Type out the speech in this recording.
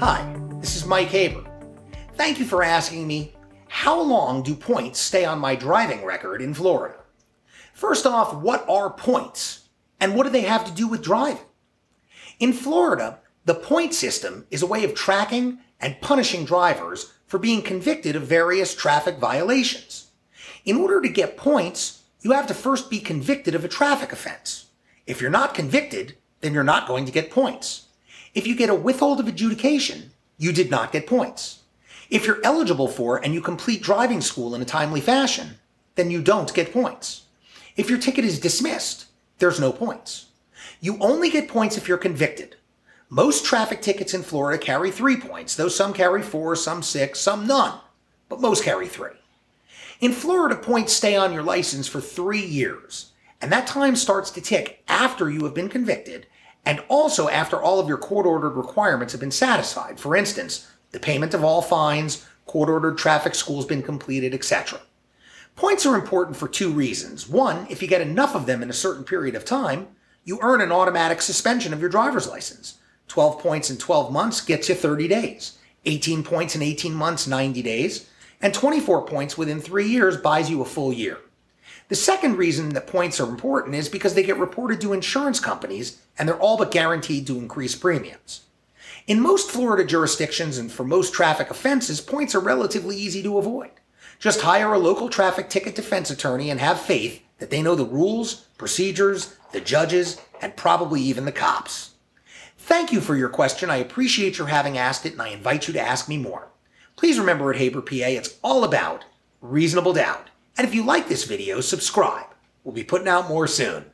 Hi, this is Mike Haber. Thank you for asking me, how long do points stay on my driving record in Florida? First off, what are points? And what do they have to do with driving? In Florida, the point system is a way of tracking and punishing drivers for being convicted of various traffic violations. In order to get points, you have to first be convicted of a traffic offense. If you're not convicted, then you're not going to get points. If you get a withhold of adjudication, you did not get points. If you're eligible for and you complete driving school in a timely fashion, then you don't get points. If your ticket is dismissed, there's no points. You only get points if you're convicted. Most traffic tickets in Florida carry three points, though some carry four, some six, some none, but most carry three. In Florida, points stay on your license for three years, and that time starts to tick after you have been convicted and also after all of your court-ordered requirements have been satisfied. For instance, the payment of all fines, court-ordered traffic school has been completed, etc. Points are important for two reasons. One, if you get enough of them in a certain period of time, you earn an automatic suspension of your driver's license. 12 points in 12 months gets you 30 days. 18 points in 18 months, 90 days. And 24 points within three years buys you a full year. The second reason that points are important is because they get reported to insurance companies and they're all but guaranteed to increase premiums. In most Florida jurisdictions and for most traffic offenses, points are relatively easy to avoid. Just hire a local traffic ticket defense attorney and have faith that they know the rules, procedures, the judges, and probably even the cops. Thank you for your question. I appreciate your having asked it, and I invite you to ask me more. Please remember at Haber PA, it's all about reasonable doubt. And if you like this video, subscribe. We'll be putting out more soon.